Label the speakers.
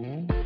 Speaker 1: Mm-hmm.